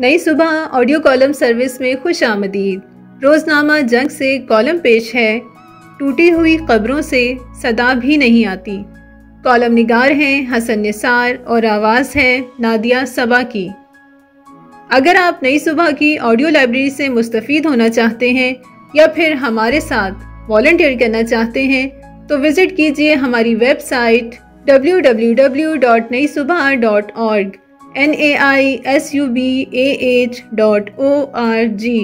नई सुबह audio column service में खुश आमदीद। रोज़नामा जंग से कॉलम पेश है। टूटी हुई खबरों से सदा भी नहीं आती। कॉलम निगार हैं हसन निसार और आवाज़ है नादिया सबा की। अगर आप नई सुबह की ऑडियो लाइब्रेरी से मुस्तफ़ होना चाहते हैं या फिर हमारे साथ वॉल्टियर करना चाहते हैं तो विज़िट कीजिए हमारी website www.naisubha.org N A I S U B H A dot O R G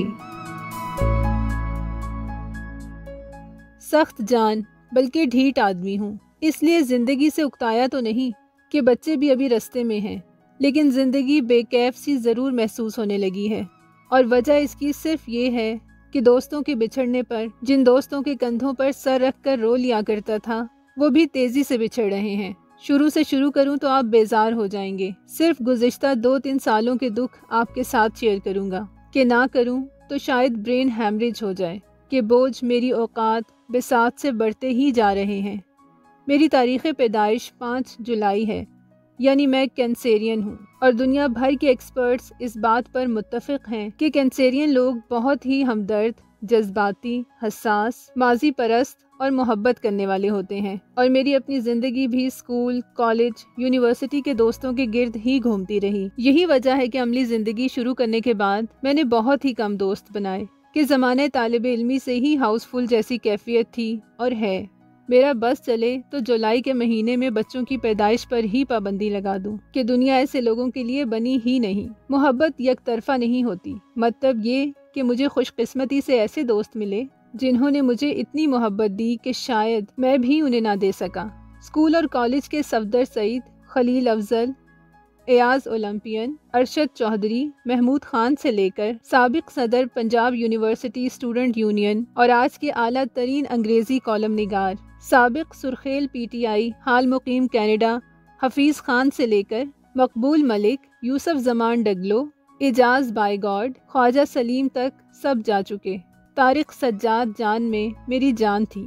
सख्त जान, बल्कि ढीठ आदमी हूँ। इसलिए ज़िंदगी से उकताया तो नहीं कि बच्चे भी अभी रस्ते में हैं, लेकिन ज़िंदगी बेकैफ सी ज़रूर महसूस होने लगी है। और वजह इसकी सिर्फ़ ये है कि दोस्तों के बिछड़ने पर, जिन दोस्तों के कंधों पर सर रख कर रो लिया करता था, वो भी तेज़ी से बिछड़ रहे हैं। शुरू से शुरू करूँ तो आप बेजार हो जाएँगे। सिर्फ़ गुज्तर दो तीन सालों के दुख आपके साथ शेयर करूँगा। कि ना करूँ तो शायद ब्रेन हैमरेज हो जाए। कि बोझ मेरी औकात बेसात से बढ़ते ही जा रहे हैं। मेरी तारीख़ पैदाइश पाँच जुलाई है। यानी मैं कैंसेरियन हूँ। और दुनिया भर के एक्सपर्ट्स इस बात पर मुतफ़ हैं कि कैंसेरियन लोग बहुत ही हमदर्द जज्बाती, हसास माजी परस्त और मोहब्बत करने वाले होते हैं। और मेरी अपनी ज़िंदगी भी स्कूल, कॉलेज, यूनिवर्सिटी के दोस्तों के गिर्द ही घूमती रही। यही वजह है कि अमली ज़िंदगी शुरू करने के बाद मैंने बहुत ही कम दोस्त बनाए, कि ज़माने तालब इलमी से ही हाउसफुल जैसी कैफियत थी और है। मेरा बस चले तो जुलाई के महीने में बच्चों की पैदाइश पर ही पाबंदी लगा दूँ, कि दुनिया ऐसे लोगों के लिए बनी ही नहीं। मोहब्बत यक तरफा नहीं होती। मतलब ये कि मुझे खुशकिस्मती से ऐसे दोस्त मिले, जिन्होंने मुझे इतनी मोहब्बत दी कि शायद मैं भी उन्हें ना दे सका। स्कूल और कॉलेज के सफदर सईद, खलील अफजल एयाज ओलंपियन, अरशद चौधरी, महमूद खान से लेकर सबक सदर पंजाब यूनिवर्सिटी स्टूडेंट यूनियन और आज के आला तरीन अंग्रेज़ी कॉलम निगार। सबक सुरखेल पीटीआई, हाल मुकीम कैनेडा, हफीज़ खान से लेकर मकबूल मलिक, यूसुफ जमान डगलो एजाज, बाय गॉड, ख्वाजा सलीम तक सब जा चुके। तारिक सज्जाद जान में मेरी जान थी।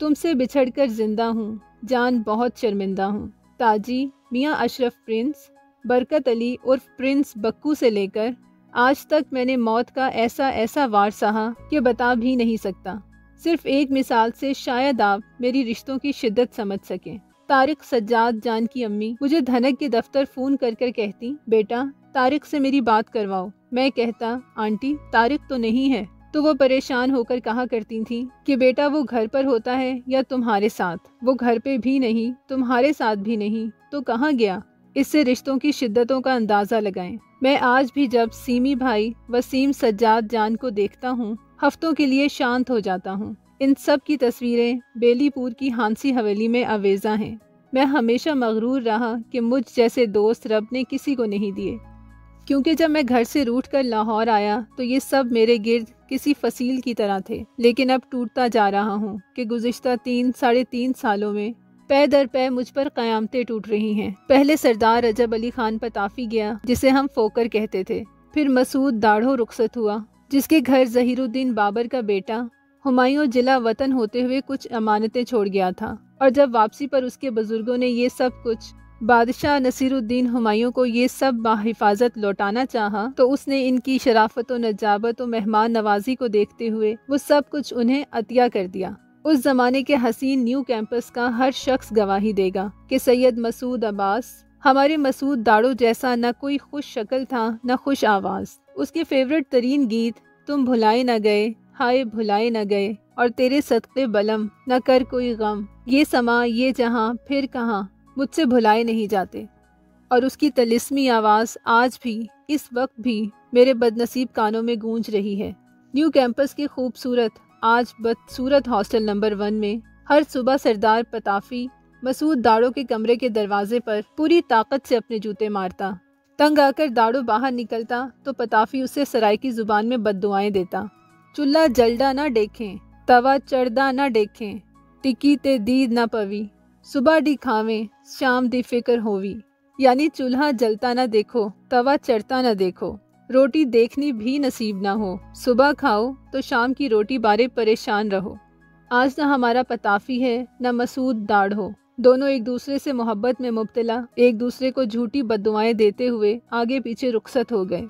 तुमसे बिछड़कर ज़िंदा हूँ, जान बहुत शर्मिंदा हूँ। ताजी, मियाँ अशरफ प्रिंस, बरकत अली उर्फ़ प्रिंस बक्कू से लेकर आज तक मैंने मौत का ऐसा ऐसा वार सहा कि बता भी नहीं सकता। सिर्फ़ एक मिसाल से शायद आप मेरी रिश्तों की शिद्दत समझ सकें। तारिक सज्जाद जान की अम्मी मुझे धनक के दफ्तर फ़ोन कर कर कहती, बेटा तारिक से मेरी बात करवाओ। मैं कहता, आंटी, तारिक तो नहीं है। तो वो परेशान होकर कहा करती थी कि बेटा, वो घर पर होता है या तुम्हारे साथ? वो घर पे भी नहीं, तुम्हारे साथ भी नहीं तो कहाँ गया? इससे रिश्तों की शिद्दतों का अंदाज़ा लगाएँ। मैं आज भी जब सीमी भाई, वसीम सज्जाद जान को देखता हूँ, हफ्तों के लिए शांत हो जाता हूँ। इन सब की तस्वीरें बेलीपुर की हांसी हवेली में अवेजा हैं। मैं हमेशा मगरूर रहा कि मुझ जैसे दोस्त रब ने किसी को नहीं दिए। क्योंकि जब मैं घर से रूट कर लाहौर आया तो ये सब मेरे गिर्द किसी फसील की तरह थे। लेकिन अब टूटता जा रहा हूँ कि गुज्त तीन, साढ़े तीन सालों में पै दर पै मुझ पर क़यामतें टूट रही हैं। पहले सरदार रजब अली खान पताफी गया, जिसे हम फोकर कहते थे। फिर मसूद दाढ़ो रुखसत हुआ, जिसके घर जहीरुद्दीन बाबर का बेटा, हुमायूं जिला वतन होते हुए कुछ अमानतें छोड़ गया था। और जब वापसी पर उसके बुज़ुर्गों ने ये सब कुछ बादशाह नसीरुद्दीन हुमायूं को ये सब बाहिफाजत लौटाना चाहा तो उसने इनकी शराफत व नजाबत व मेहमान नवाजी को देखते हुए वो सब कुछ उन्हें अतिया कर दिया। उस जमाने के हसीन न्यू कैंपस का हर शख्स गवाही देगा कि सैयद मसूद अब्बास, हमारे मसूद दाड़ो जैसा न कोई खुश शक्ल था, न खुश आवाज़। उसके फेवरेट तरीन गीत, तुम भुलाए न गए, हाय भुलाए न गए, और तेरे सदक़े बलम, न कर कोई गम। ये समा, ये जहाँ, फिर कहाँ? मुझसे भुलाए नहीं जाते। और उसकी तलिस्मी आवाज़ आज भी, इस वक्त भी मेरे बदनसीब कानों में गूंज रही है। न्यू कैंपस के खूबसूरत, आज बदसूरत हॉस्टल नंबर वन में हर सुबह सरदार पताफी मसूद दाड़ो के कमरे के दरवाजे पर पूरी ताकत से अपने जूते मारता। तंग आकर दाड़ो बाहर निकलता तो पताफी उसे सराय की ज़ुबान में बददुआएँ देता। चूल्हा जलदा ना देखें, तवा चढ़दा ना देखें, टिकी ते दीद ना पवी। सुबह डी खावें, शाम दी फ़िक्र होवी। यानी चूल्हा जलता ना देखो, तवा चढ़ता ना देखो। रोटी देखनी भी नसीब ना हो। सुबह खाओ तो शाम की रोटी बारे परेशान रहो। आज न हमारा पताफी है, न मसूद दाढ़ हो। दोनों एक दूसरे से मोहब्बत में मुबतला, एक दूसरे को झूठी बदुआएँ देते हुए आगे पीछे रुखसत हो गए।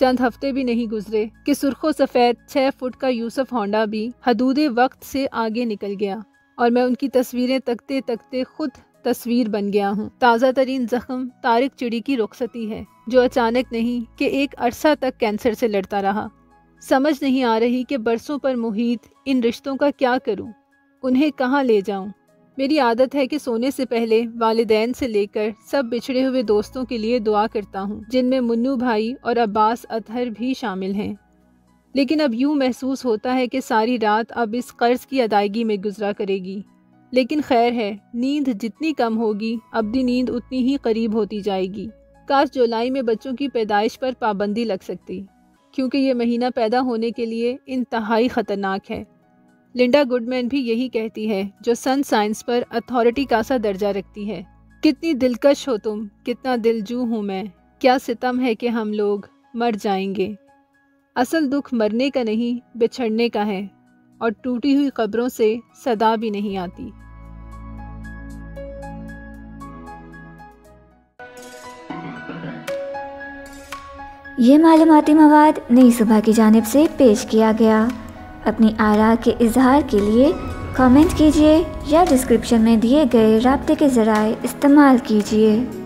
चंद हफ़्ते भी नहीं गुजरे कि सुर्खो सफ़ेद छः फुट का यूसुफ होंडा भी हदूद वक्त से आगे निकल गया। और मैं उनकी तस्वीरें तकते तकते खुद तस्वीर बन गया हूँ। ताज़ा तरीन जख्म तारिक चिड़ी की रुखसती है, जो अचानक नहीं कि एक अरसा तक कैंसर से लड़ता रहा। समझ नहीं आ रही कि बरसों पर मुहित इन रिश्तों का क्या करूँ। उन्हें कहाँ ले जाऊँ? मेरी आदत है कि सोने से पहले वालदेन से लेकर सब बिछड़े हुए दोस्तों के लिए दुआ करता हूँ, जिनमें मुन्नू भाई और अब्बास अतहर भी शामिल हैं। लेकिन अब यूँ महसूस होता है कि सारी रात अब इस कर्ज की अदायगी में गुजरा करेगी। लेकिन खैर है, नींद जितनी कम होगी अबदी नींद उतनी ही करीब होती जाएगी। काश जुलाई में बच्चों की पैदाइश पर पाबंदी लग सकती, क्योंकि ये महीना पैदा होने के लिए इंतहाई ख़तरनाक है। लिंडा गुडमैन भी यही कहती है, जो सन साइंस पर अथॉरिटी का सा दर्जा रखती है। कितनी दिलकश हो तुम, कितना दिलजू हूँ मैं, क्या सितम है कि हम लोग मर जाएँगे। असल दुख मरने का नहीं, बिछड़ने का है, और टूटी हुई कब्रों से सदा भी नहीं आती। ये मालूमती मवाद नई सुबह की जानब से पेश किया गया। अपनी आरा के इजहार के लिए कमेंट कीजिए या डिस्क्रिप्शन में दिए गए रबते के ज़राए इस्तेमाल कीजिए।